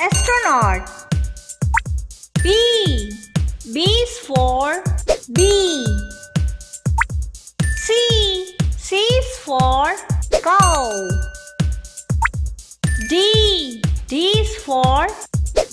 astronaut. B. B is for bee. C. C is for cow. D. D is for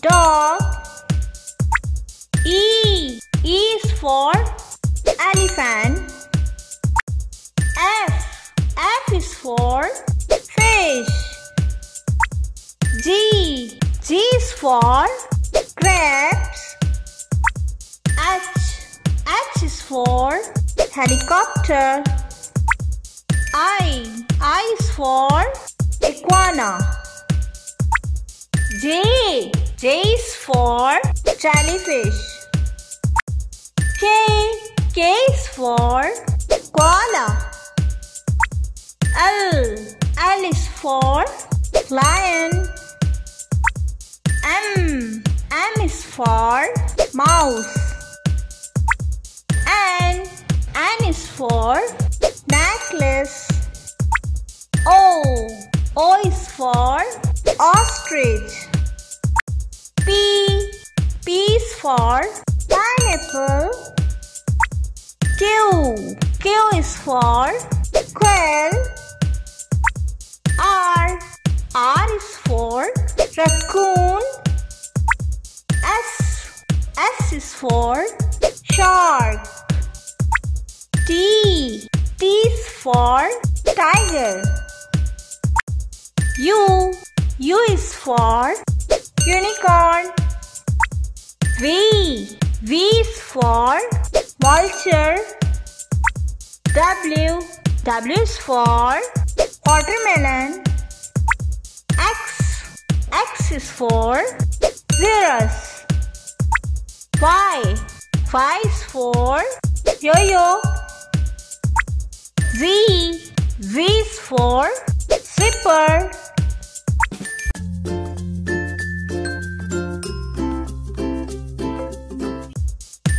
dog. E. E is for elephant. For grapes. H. H is for helicopter. I. I is for iguana. J. J is for jellyfish. K. K is for koala. L. L is for lion. M. M is for mouse. N. N is for necklace. O. O is for ostrich. P. P is for pineapple. Q. Q is for quail. R. R is for raccoon. Is for shark. T. T is for tiger. U. U is for unicorn. V. V is for vulture. W. W is for watermelon. X. X is for xerus. Is for yo-yo. Z. Z is for zipper.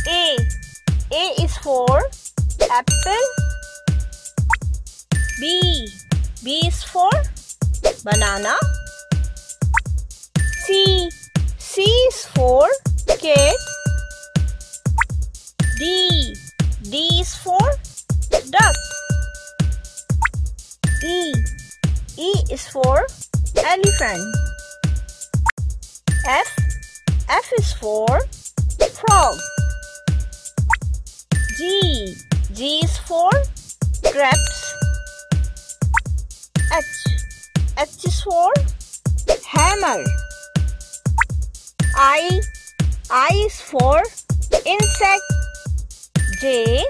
A. A is for apple. B. B is for banana. C. C is for cat. D is for duck. E. E is for elephant. F. F is for frog. G. G is for grapes. H. H is for hammer. I. I is for insect. J.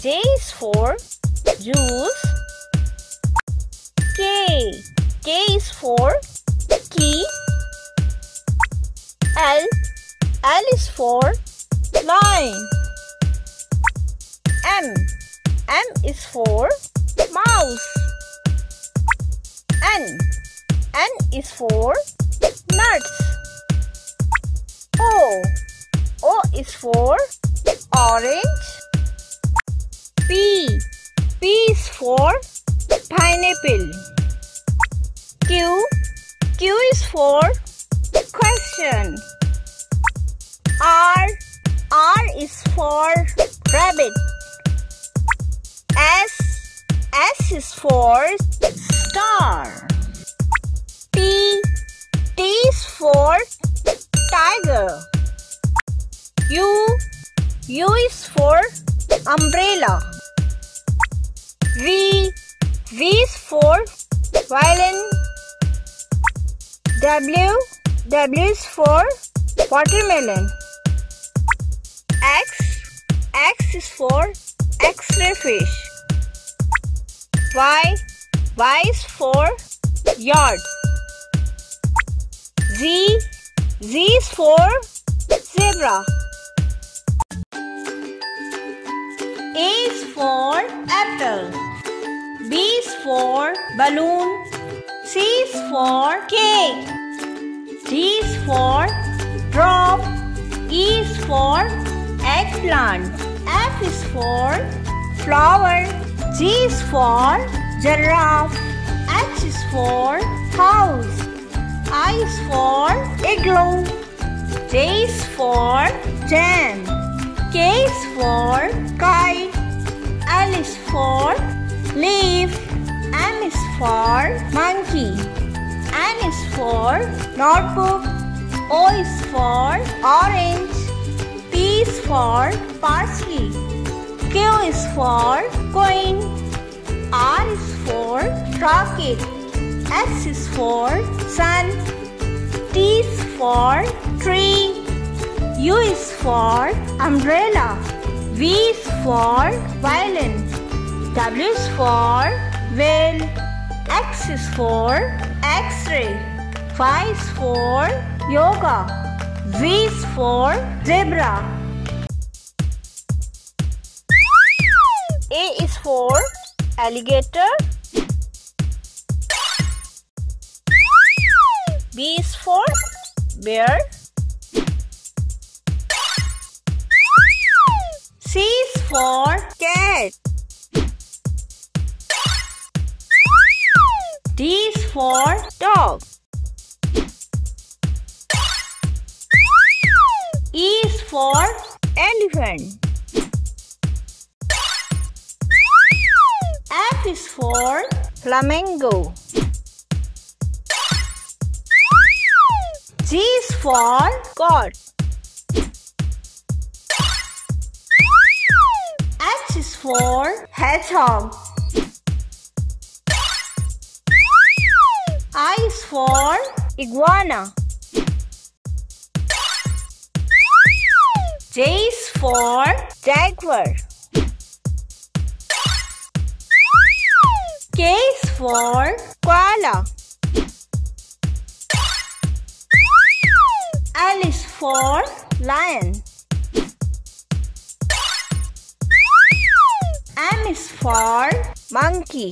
J is for juice. K. K is for key. L. L is for line. M. M is for mouse. N. N is for nuts. O. O is for orange. P. P is for pineapple. Q. Q is for question. R. R is for rabbit. S. S is for star. T. T is for tiger. U. U is for umbrella. V. V is for violin. W. W is for watermelon. X. X is for X-ray fish. Y. Y is for yard. Z. Z is for zebra. A is for apple. B is for balloon. C is for cake. D is for drop. E is for eggplant. F is for flower. G is for giraffe. H is for house. I is for igloo. J is for jam. K is for kite. L is for leaf. M is for monkey. N is for notebook. O is for orange. P is for parsley. Q is for coin. R is for rocket. S is for sun. T is for tree. U is for umbrella. V is for violin. W is for whale. X is for X-ray. Y is for yoga. Z is for zebra. A is for alligator. B is for bear. C is for cat. For dog. E is for elephant. F is for flamingo. G is for God. H is for hedgehog. I is for iguana. J is for jaguar. K is for koala. L is for lion. M is for monkey.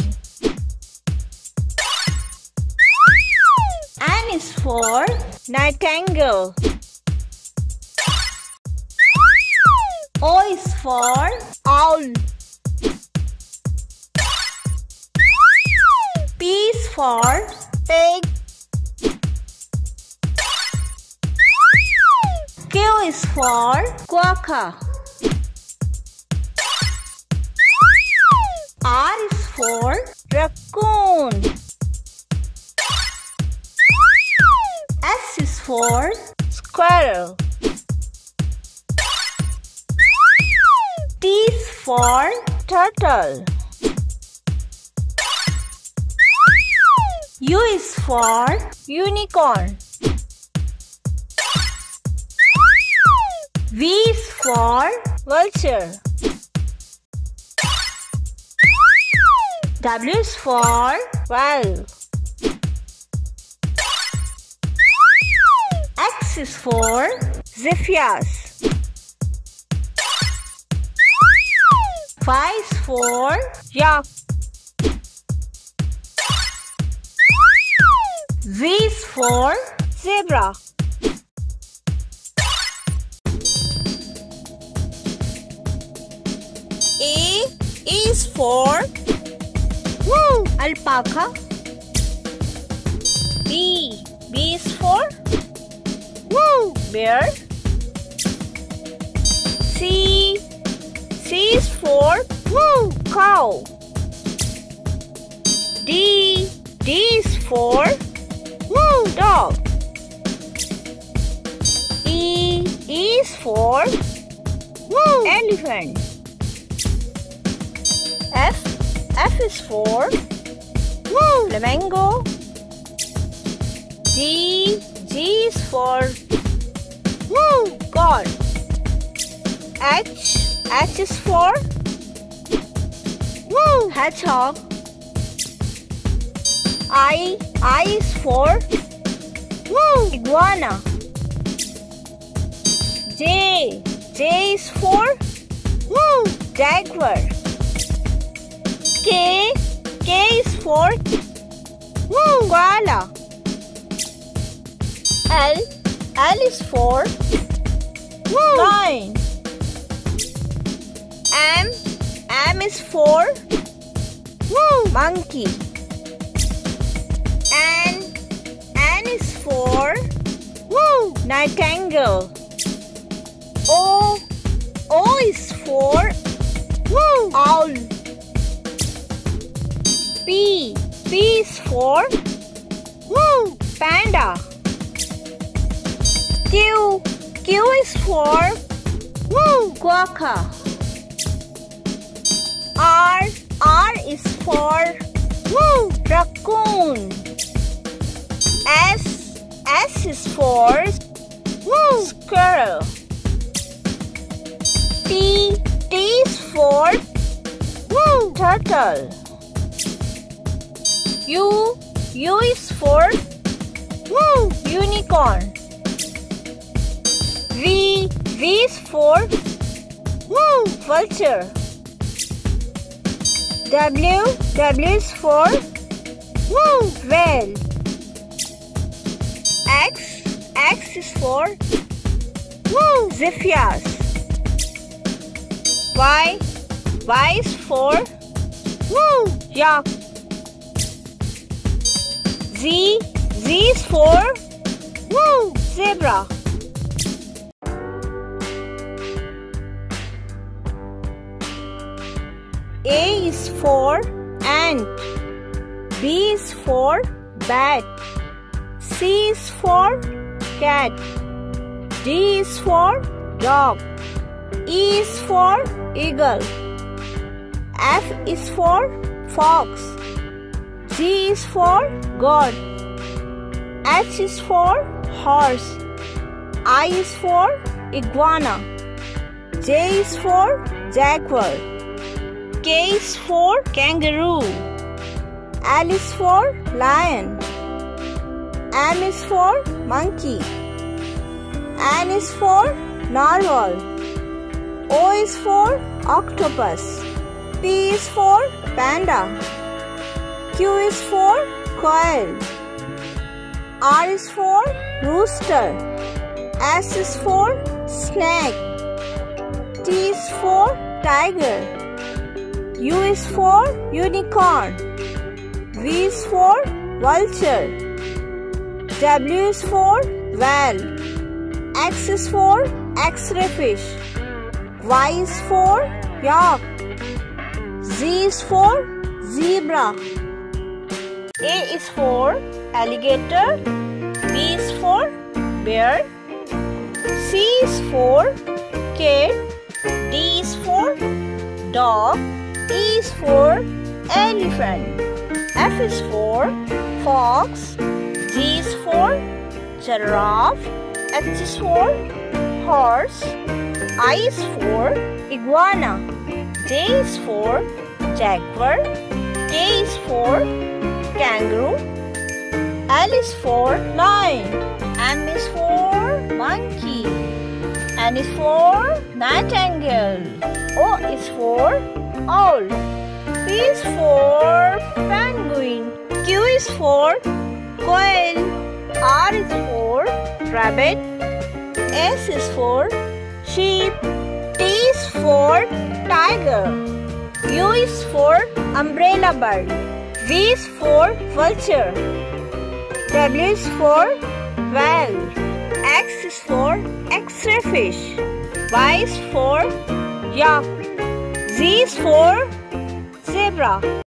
Is for nightingale. O is for owl. P is for pig. Q is for quokka. R is for raccoon. For squirrel. T is for turtle. U is for unicorn. V is for vulture. W is for whale. X is for Zephyrs. Y is for yak. Z is for zebra. A is for woo, alpaca. B B is for woo, bear. C C is for woo, cow. D D is for woo, dog. E E is for woo, elephant. F F is for woo, flamingo. G G is for woo, God. H H is for woo, hedgehog. I I is for woo, iguana. J J is for woo, jaguar. K K is for woo, koala. L L is for woo, lion. M M is for woo, monkey. N N is for Woo! Nightingale. O O is for Woo! Owl. P P is for Woo! Panda. Q Q is for Woo! Quokka. R R is for Woo! Raccoon. S S is for Woo! Squirrel. T T is for Woo! Turtle. U U is for Woo! Unicorn. V V is for Woo! Vulture. W W is for Woo! Whale. X X is for Woo! Zephyrs. Y Y is for Woo! Yak. Z Z is for Woo! Zebra. Is for ant. B is for bat. C is for cat. D is for dog. E is for eagle. F is for fox. G is for god. H is for horse. I is for iguana. J is for jaguar. K is for kangaroo. L is for lion. M is for monkey. N is for narwhal. O is for octopus. P is for panda. Q is for quail. R is for rooster. S is for snake. T is for tiger. U is for unicorn. V is for vulture. W is for whale. X is for X-ray fish. Y is for yak. Z is for zebra. A is for alligator. B is for bear. C is for cat. D is for dog. E is for elephant. F is for fox. G is for giraffe. H is for horse. I is for iguana. J is for jaguar. K is for kangaroo. L is for lion. M is for monkey. N is for nightingale. O is for owl. P is for penguin. Q is for quail. R is for rabbit. S is for sheep. T is for tiger. U is for umbrella bird. V is for vulture. W is for whale. X is for X-ray fish. Y is for yak. Z is for zebra.